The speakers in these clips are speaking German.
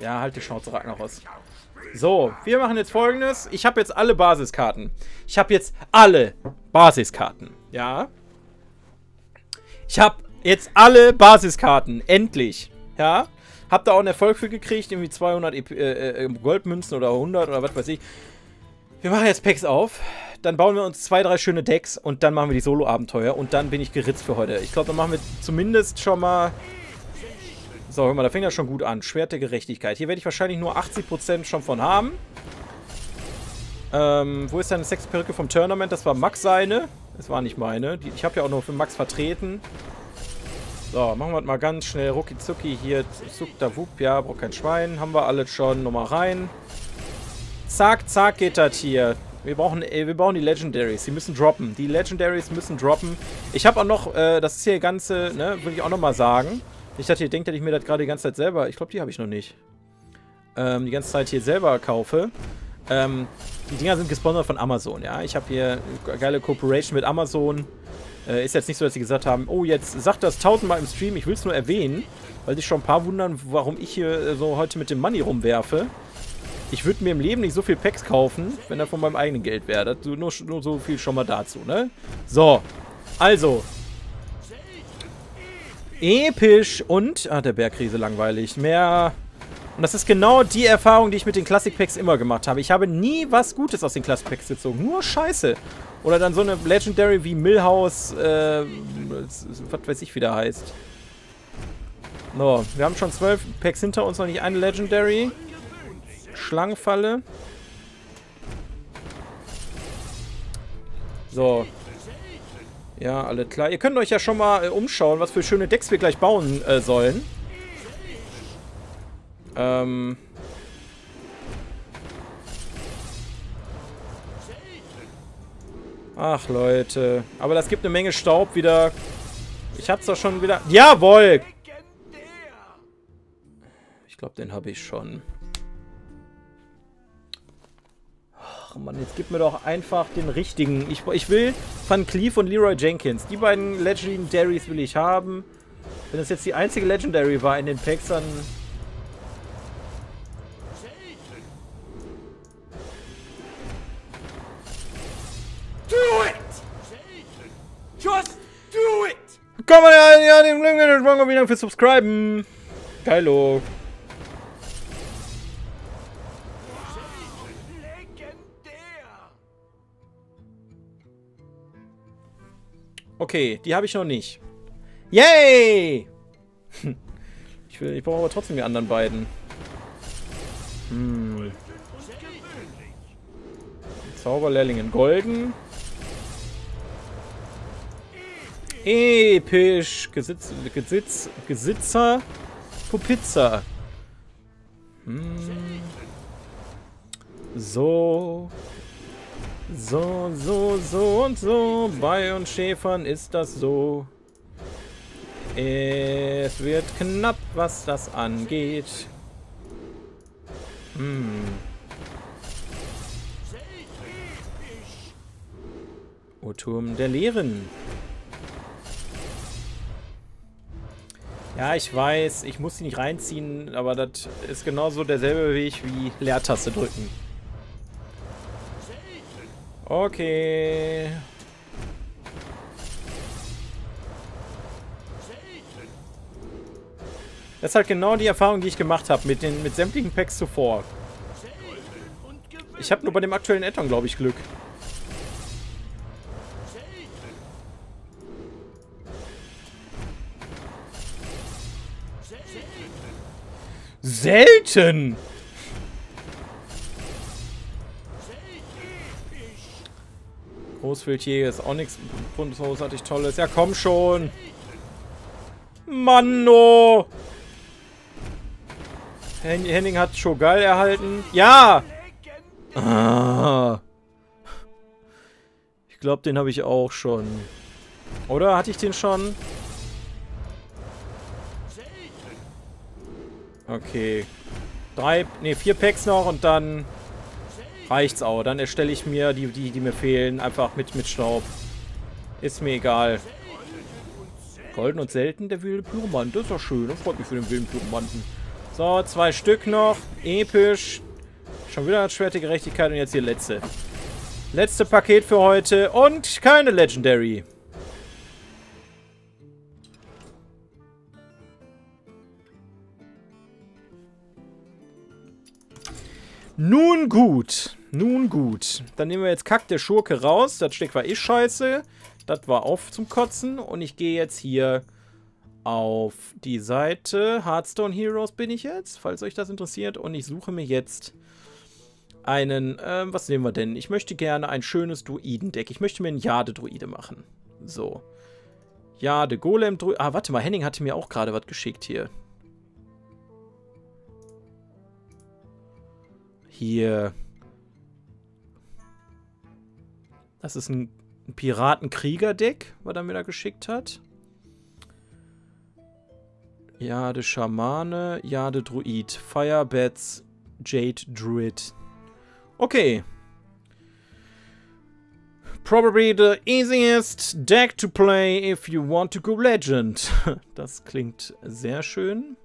Ja, halt die Schnauze Ragnaros. So, wir machen jetzt folgendes. Ich habe jetzt alle Basiskarten. Ich habe jetzt alle Basiskarten. Ja. Ich habe jetzt alle Basiskarten. Endlich. Ja. Hab da auch einen Erfolg für gekriegt. Irgendwie 200 e äh, Goldmünzen oder 100 oder was weiß ich. Wir machen jetzt Packs auf. Dann bauen wir uns zwei, drei schöne Decks und dann machen wir die Solo-Abenteuer. Und dann bin ich geritzt für heute. Ich glaube, dann machen wir zumindest schon mal... So, hör mal, da fängt das schon gut an. Schwert der Gerechtigkeit. Hier werde ich wahrscheinlich nur 80% schon von haben. Ähm, wo ist deine Sexperücke vom Tournament? Das war Max seine. Das war nicht meine. Die, ich habe ja auch nur für Max vertreten. So, machen wir mal ganz schnell. Rucki zucki hier. Sukta wup. Ja, braucht kein Schwein. Haben wir alles schon. Nochmal rein. Zack, zack geht das hier. Wir brauchen, wir brauchen die Legendaries. Die müssen droppen. Die Legendaries müssen droppen. Ich habe auch noch, äh, das ist hier ganze, ne, würde ich auch nochmal sagen. Ich dachte, ihr denkt, dass ich mir das gerade die ganze Zeit selber, ich glaube, die habe ich noch nicht. Ähm, die ganze Zeit hier selber kaufe. Ähm, die Dinger sind gesponsert von Amazon, ja. Ich habe hier eine geile Kooperation mit Amazon. Äh, ist jetzt nicht so, dass sie gesagt haben, oh, jetzt sagt das tausendmal im Stream, ich will es nur erwähnen, weil sich schon ein paar wundern, warum ich hier äh, so heute mit dem Money rumwerfe. Ich würde mir im Leben nicht so viel Packs kaufen, wenn er von meinem eigenen Geld wäre. Nur, nur so viel schon mal dazu, ne? So, also. Episch und... Ah, der Bergkrise langweilig. Mehr... Und das ist genau die Erfahrung, die ich mit den Classic Packs immer gemacht habe. Ich habe nie was Gutes aus den Classic Packs gezogen. Nur Scheiße. Oder dann so eine Legendary wie Millhouse, äh, was weiß ich, wie der heißt. So, wir haben schon zwölf Packs hinter uns, noch nicht eine Legendary. Schlangenfalle. So. Ja, alle klar. Ihr könnt euch ja schon mal äh, umschauen, was für schöne Decks wir gleich bauen äh, sollen. Ähm... Ach, Leute. Aber das gibt eine Menge Staub wieder. Ich hab's doch schon wieder... Jawohl! Ich glaube, den habe ich schon. Ach Mann, jetzt gib mir doch einfach den richtigen. Ich, ich will Van Cleef und Leroy Jenkins. Die beiden Legendaries will ich haben. Wenn das jetzt die einzige Legendary war in den Packs, dann... Do it! Just do it! Komm mal ja, ja, dem Glück, vielen Dank fürs Subscriben. Geilo. Okay, die habe ich noch nicht. Yay! Ich, ich brauche aber trotzdem die anderen beiden. Hm. Zauberlehrling in Golden. Episch. Gesitz, Gesitz, Gesitzer. Pupizza. Hm. So. So, so, so und so. Bei uns Schäfern ist das so. Es wird knapp, was das angeht. Hm. O Turm der Lehren. Ja, ich weiß, ich muss sie nicht reinziehen, aber das ist genauso derselbe Weg wie Leertaste drücken. Okay. Das ist halt genau die Erfahrung, die ich gemacht habe mit den mit sämtlichen Packs zuvor. Ich habe nur bei dem aktuellen Addon, glaube ich, Glück. Selten! Großwildjäger ist auch nichts großartig Tolles. Ja, komm schon! Manno! Henning hat Shogal erhalten. Ja! Ah. Ich glaube, den habe ich auch schon. Oder? Hatte ich den schon? Okay. Drei, ne, vier Packs noch und dann reicht's auch. Dann erstelle ich mir die, die, die mir fehlen, einfach mit, mit Staub. Ist mir egal. Golden und selten, der wilde Pyromant. Das ist doch schön. Das freut mich für den wilden Pyromanten. So, zwei Stück noch. Episch. Schon wieder ein Schwert der Gerechtigkeit und jetzt hier letzte. Letzte Paket für heute und keine Legendary. Nun gut. Nun gut. Dann nehmen wir jetzt Kack der Schurke raus. Das Stück war eh scheiße. Das war auf zum Kotzen. Und ich gehe jetzt hier auf die Seite. Hearthstone Heroes bin ich jetzt, falls euch das interessiert. Und ich suche mir jetzt einen, äh, was nehmen wir denn? Ich möchte gerne ein schönes Druidendeck. Ich möchte mir einen Jade-Druide machen. So. Jade, Golem, Druide. Ah, warte mal, Henning hatte mir auch gerade was geschickt hier. Hier. Das ist ein Piratenkrieger-Deck, was er mir da geschickt hat. Jade Schamane, Jade Druid, Firebats, Jade Druid. Okay. Probably the easiest deck to play if you want to go Legend. Das klingt sehr schön.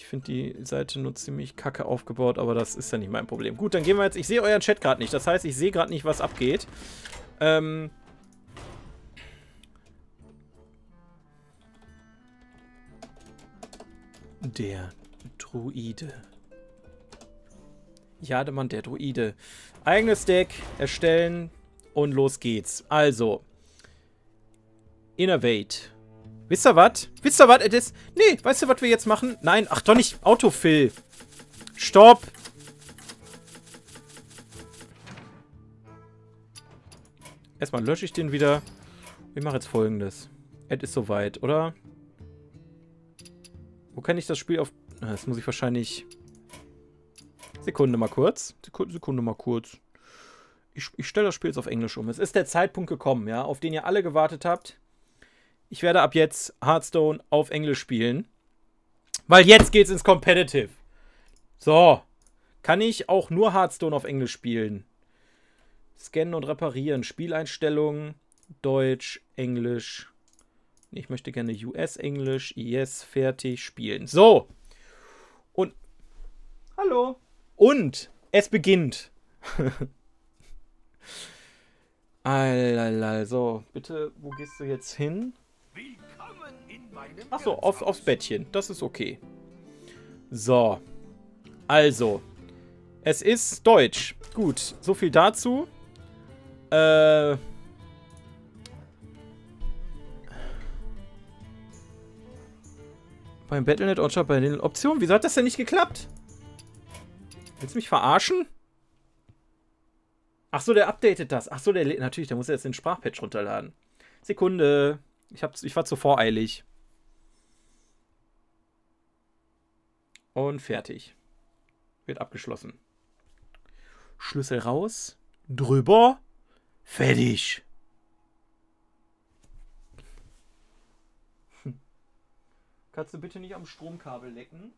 Ich finde die Seite nur ziemlich kacke aufgebaut, aber das ist ja nicht mein Problem. Gut, dann gehen wir jetzt... Ich sehe euren Chat gerade nicht. Das heißt, ich sehe gerade nicht, was abgeht. Ähm... Der Druide. Jademann, der Druide. Eigenes Deck erstellen und los geht's. Also. Innovate. Wisst ihr was? Wisst ihr was? Das, nee, weißt du, was wir jetzt machen? Nein, ach doch nicht. Autofill. Stopp. Erstmal lösche ich den wieder. Ich mache jetzt folgendes. Es ist soweit, oder? Wo kann ich das Spiel auf... Das muss ich wahrscheinlich... Sekunde mal kurz. Sekunde, Sekunde mal kurz. Ich, ich stelle das Spiel jetzt auf Englisch um. Es ist der Zeitpunkt gekommen, ja, auf den ihr alle gewartet habt. Ich werde ab jetzt Hearthstone auf Englisch spielen. Weil jetzt geht's ins Competitive. So. Kann ich auch nur Hearthstone auf Englisch spielen? Scannen und reparieren. Spieleinstellungen. Deutsch, Englisch. Ich möchte gerne US-Englisch. Yes, fertig, spielen. So. Und. Hallo. Und es beginnt. Allalal. So, bitte, wo gehst du jetzt hin? Achso, auf, aufs Bettchen. Das ist okay. So. Also. Es ist Deutsch. Gut, so viel dazu. Äh... Beim Battlenet Onshot bei den Optionen. Wieso hat das denn nicht geklappt? Willst du mich verarschen? Achso, der updatet das. Achso, der natürlich, der muss jetzt den Sprachpatch runterladen. Sekunde. Ich, hab, ich war zu voreilig. Und fertig. Wird abgeschlossen. Schlüssel raus. Drüber. Fertig. Hm. Kannst du bitte nicht am Stromkabel lecken?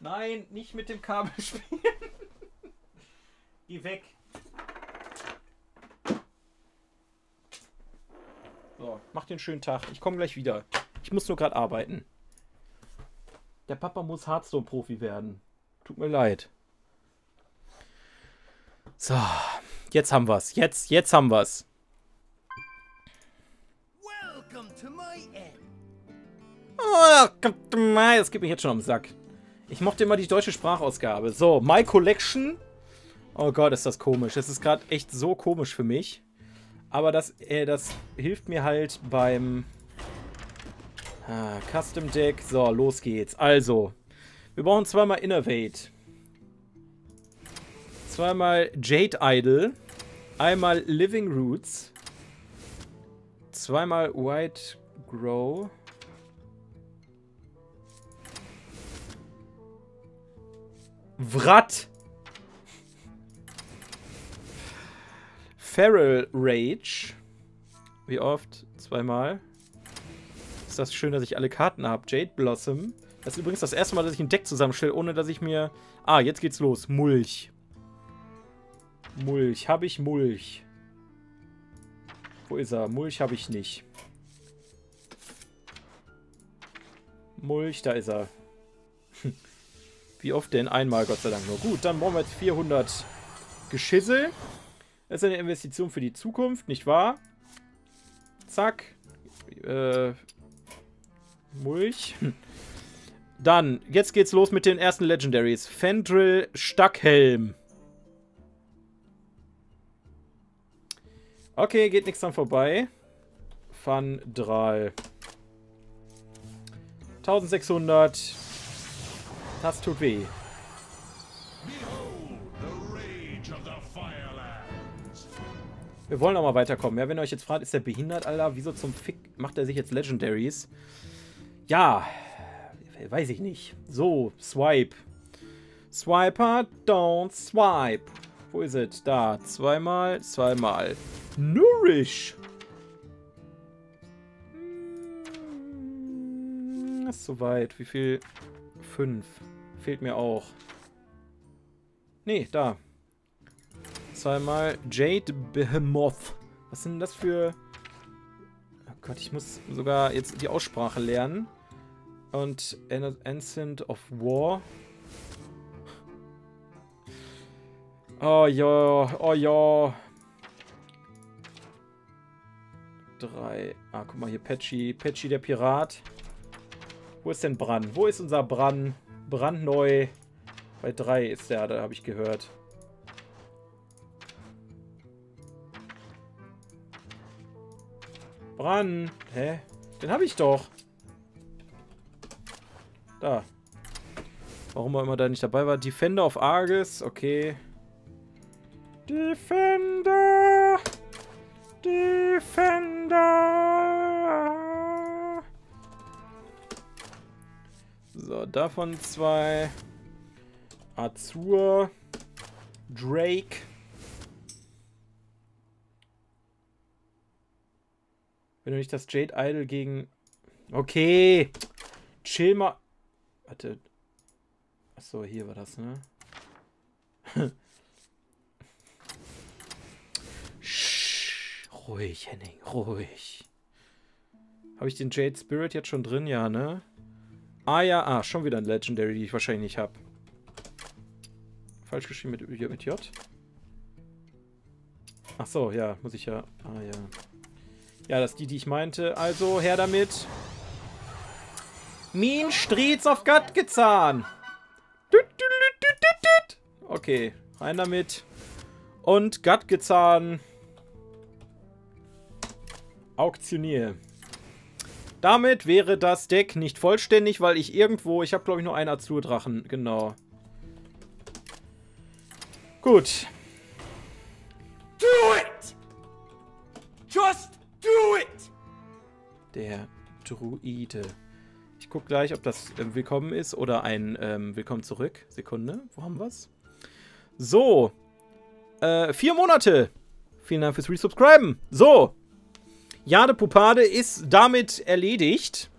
Nein, nicht mit dem Kabel spielen. Geh weg. So, mach den schönen Tag. Ich komme gleich wieder. Ich muss nur gerade arbeiten. Der Papa muss Hearthstone-Profi werden. Tut mir leid. So, jetzt haben wir's. Jetzt, jetzt haben wir's. Oh, das geht mir jetzt schon am Sack. Ich mochte immer die deutsche Sprachausgabe. So, My Collection. Oh Gott, ist das komisch. Das ist gerade echt so komisch für mich. Aber das, äh, das hilft mir halt beim ah, Custom Deck. So, los geht's. Also, wir brauchen zweimal Innovate. Zweimal Jade Idol. Einmal Living Roots. Zweimal White Grow. Wrat. Feral Rage. Wie oft? Zweimal. Ist das schön, dass ich alle Karten habe. Jade Blossom. Das ist übrigens das erste Mal, dass ich ein Deck zusammenstelle, ohne dass ich mir... Ah, jetzt geht's los. Mulch. Mulch. Habe ich Mulch? Wo ist er? Mulch habe ich nicht. Mulch, da ist er. Wie oft denn? Einmal, Gott sei Dank nur. Gut, dann brauchen wir jetzt 400 Geschissel. Das ist eine Investition für die Zukunft, nicht wahr? Zack. Äh, Mulch. Dann, jetzt geht's los mit den ersten Legendaries. Fendril Stackhelm. Okay, geht nichts dran vorbei. Van Dral. 1600. Das tut weh. Wir wollen auch mal weiterkommen. Ja, wenn ihr euch jetzt fragt, ist der behindert, Alter? Wieso zum Fick macht er sich jetzt Legendaries? Ja, weiß ich nicht. So, Swipe. Swiper, don't swipe. Wo ist es? Da. Zweimal, zweimal. Nourish. Hm, ist soweit. Wie viel? Fünf. Fehlt mir auch. Nee, da. Zweimal Jade Behemoth. Was sind das für... Oh Gott, ich muss sogar jetzt die Aussprache lernen. Und Ancient of War. Oh ja, oh ja. Drei. Ah, guck mal hier, Patchy. Patchy der Pirat. Wo ist denn Bran? Wo ist unser Bran? Brandneu. Bei drei ist der, da habe ich gehört. Bran. Hä? Den habe ich doch. Da. Warum er immer da nicht dabei war. Defender of Argus. Okay. Defender. Defender. So, davon zwei. Azur. Drake. Wenn du nicht das Jade Idol gegen... Okay. Chill mal. Warte. Achso, hier war das, ne? Shh, ruhig, Henning, ruhig. Habe ich den Jade Spirit jetzt schon drin? Ja, ne? Ah ja, ah, schon wieder ein Legendary, die ich wahrscheinlich nicht habe. Falsch geschrieben mit, mit J. Ach so, ja, muss ich ja... Ah ja. Ja, das ist die, die ich meinte. Also, her damit. Mean Streets of Gatgezahn. Okay, rein damit. Und Gatgezahn. Auktionier. Damit wäre das Deck nicht vollständig, weil ich irgendwo... Ich habe, glaube ich, nur einen Azur-Drachen. Genau. Gut. Do it! Just Do it! Der Druide. Ich gucke gleich, ob das äh, Willkommen ist oder ein ähm, Willkommen zurück. Sekunde, wo haben wir es? So. Äh, vier Monate. Vielen Dank fürs Resubscriben. So. Jade Pupade ist damit erledigt.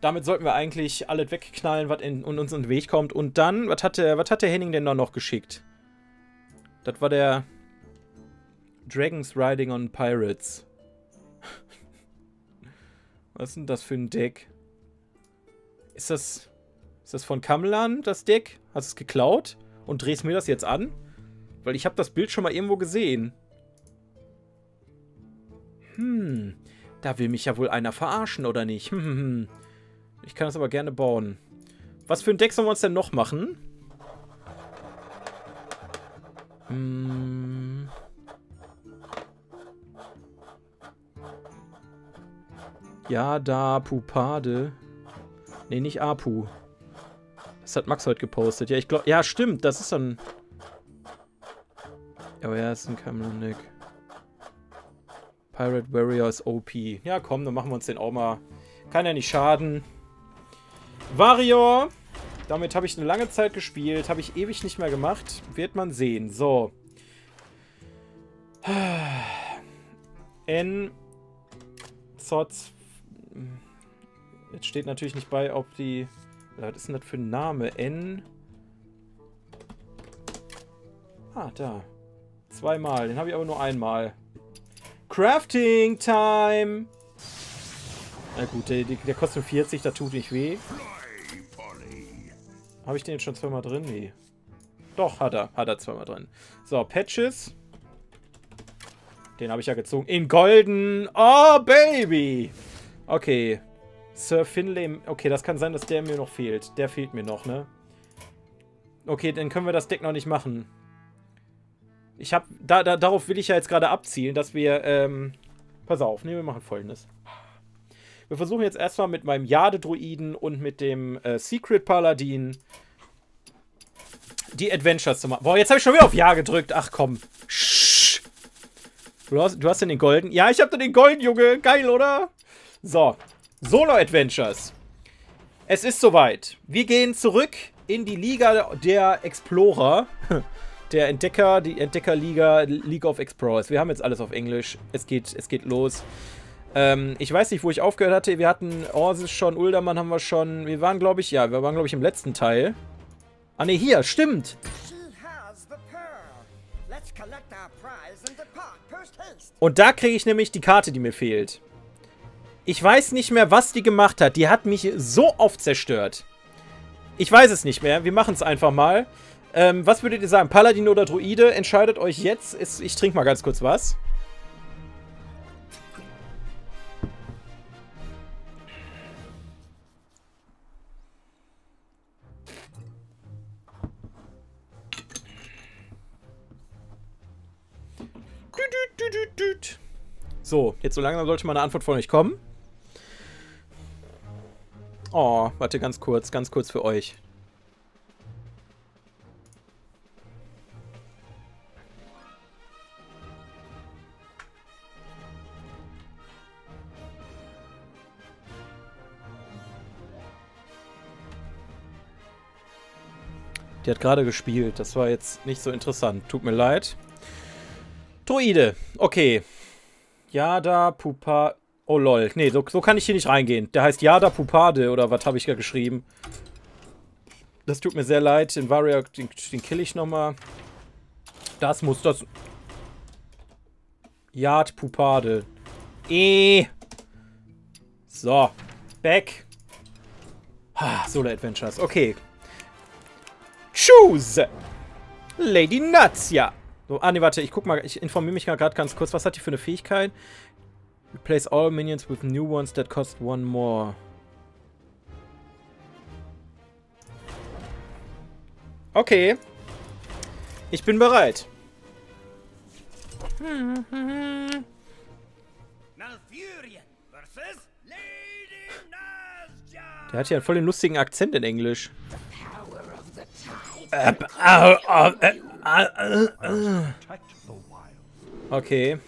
Damit sollten wir eigentlich alles wegknallen, was in, in uns in den Weg kommt. Und dann, was hat, der, was hat der Henning denn da noch geschickt? Das war der Dragons Riding on Pirates. Was ist denn das für ein Deck? Ist das... Ist das von Kamelan, das Deck? Hast du es geklaut? Und drehst mir das jetzt an? Weil ich habe das Bild schon mal irgendwo gesehen. Hm. Da will mich ja wohl einer verarschen, oder nicht? Hm, hm, hm. Ich kann das aber gerne bauen. Was für ein Deck sollen wir uns denn noch machen? Hm... Ja, da, Pupade. Nee, nicht Apu. Das hat Max heute gepostet. Ja, ich glaube. Ja, stimmt. Das ist dann. Aber ja, ist ein Cameron Pirate Warrior ist OP. Ja, komm, dann machen wir uns den auch mal. Kann ja nicht schaden. Varior. Damit habe ich eine lange Zeit gespielt. Habe ich ewig nicht mehr gemacht. Wird man sehen. So. N. Zots Jetzt steht natürlich nicht bei, ob die... Was ist denn das für ein Name? N... Ah, da. Zweimal. Den habe ich aber nur einmal. Crafting Time! Na gut, der, der kostet nur 40, da tut nicht weh. Habe ich den jetzt schon zweimal drin? Nee. Doch, hat er. Hat er zweimal drin. So, Patches. Den habe ich ja gezogen. In golden. Oh, Baby. Okay. Sir Finlay. Okay, das kann sein, dass der mir noch fehlt. Der fehlt mir noch, ne? Okay, dann können wir das Deck noch nicht machen. Ich habe, da, da, darauf will ich ja jetzt gerade abzielen, dass wir, ähm, pass auf, ne, wir machen folgendes. Wir versuchen jetzt erstmal mit meinem Jade-Druiden und mit dem äh, Secret Paladin die Adventures zu machen. Boah, jetzt habe ich schon wieder auf Ja gedrückt. Ach komm. Shh. Du hast, du hast den Golden? Ja, ich habe den Golden, Junge. Geil, oder? So. Solo-Adventures. Es ist soweit. Wir gehen zurück in die Liga der Explorer. Der Entdecker, die Entdeckerliga, League of Explorers. Wir haben jetzt alles auf Englisch. Es geht, es geht los. Ähm, ich weiß nicht, wo ich aufgehört hatte. Wir hatten Orsis schon, Uldermann haben wir schon. Wir waren, glaube ich, ja, wir waren, glaube ich, im letzten Teil. Ah, ne, hier, stimmt. Und da kriege ich nämlich die Karte, die mir fehlt. Ich weiß nicht mehr, was die gemacht hat. Die hat mich so oft zerstört. Ich weiß es nicht mehr. Wir machen es einfach mal. Ähm, was würdet ihr sagen? Paladin oder Druide? Entscheidet euch jetzt. Ich trinke mal ganz kurz was. So, jetzt so langsam sollte mal eine Antwort von euch kommen. Oh, warte ganz kurz, ganz kurz für euch. Die hat gerade gespielt. Das war jetzt nicht so interessant. Tut mir leid. Druide. Okay. Yada Pupa... Oh lol. Nee, so, so kann ich hier nicht reingehen. Der heißt Yada Pupade oder was habe ich da geschrieben. Das tut mir sehr leid. Den Warrior, den, den kill ich nochmal. Das muss das... Yad Pupade. Eh. So. Back. Ah, Solo Adventures. Okay. Choose! Lady Nazia. So, ah, ne, warte, ich guck mal, ich informiere mich gerade ganz kurz. Was hat die für eine Fähigkeit? Replace all minions with new ones that cost one more. Okay. Ich bin bereit. Der hat ja voll den lustigen Akzent in Englisch. Okay.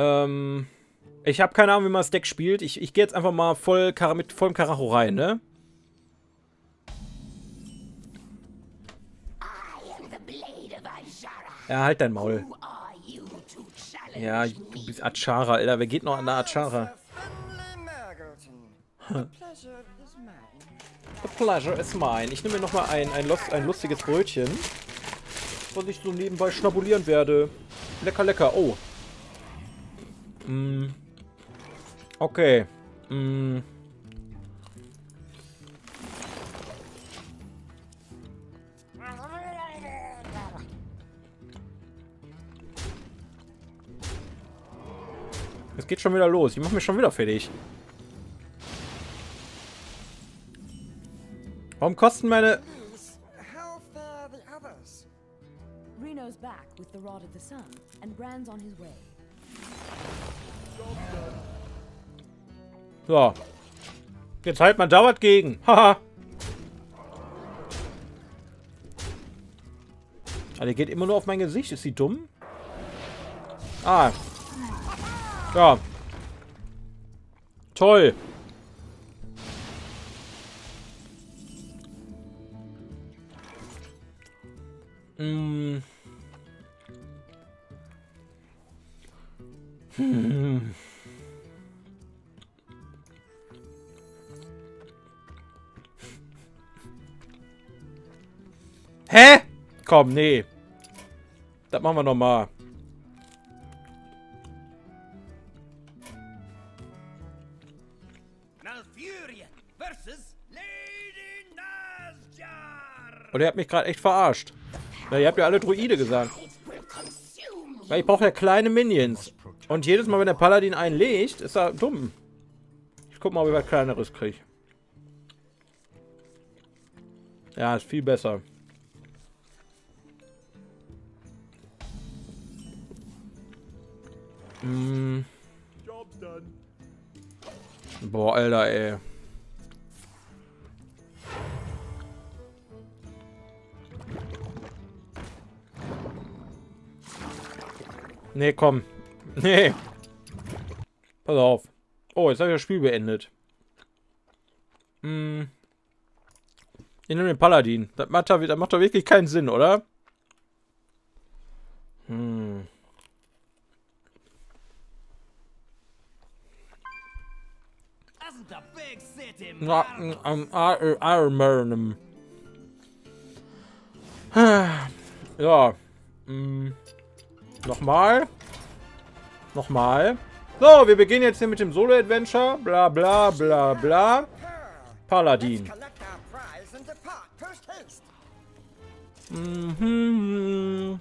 Ähm. Ich habe keine Ahnung, wie man das Deck spielt. Ich, ich gehe jetzt einfach mal voll mit vollem Karacho rein, ne? Ja, halt dein Maul. Ja, du bist Achara, Alter. Wer geht noch an der Achara? The pleasure is mine. Ich nehme mir nochmal ein, ein, ein lustiges Brötchen. Was ich so nebenbei schnabulieren werde. Lecker, lecker. Oh. Mm. Okay. Mm. Es geht schon wieder los. Ich mache mich schon wieder fertig. Warum kosten meine... Reno's back with the Rod of the Sun and Brand's on his way. So. Jetzt halt man dauert gegen. Haha. ah, der geht immer nur auf mein Gesicht. Ist sie dumm? Ah. Ja. Toll. Mm. Hm. Hä? Komm, nee. Das machen wir nochmal. Oder ihr habt mich gerade echt verarscht. Na, ihr habt ja alle Druide gesagt. Weil ich brauche ja kleine Minions. Und jedes Mal, wenn der Paladin einen legt, ist er dumm. Ich guck mal, ob ich was kleineres kriege. Ja, ist viel besser. Mm. Boah, Alter, ey. Nee, komm. Nee. Pass auf. Oh, jetzt habe ich das Spiel beendet. Hm. Ich nehme den Paladin. Das macht, das macht doch wirklich keinen Sinn, oder? Hm. Ja, am Iron Man. Ja. Hm. Nochmal. Nochmal. So, wir beginnen jetzt hier mit dem Solo-Adventure. Bla bla bla bla. Paladin. Our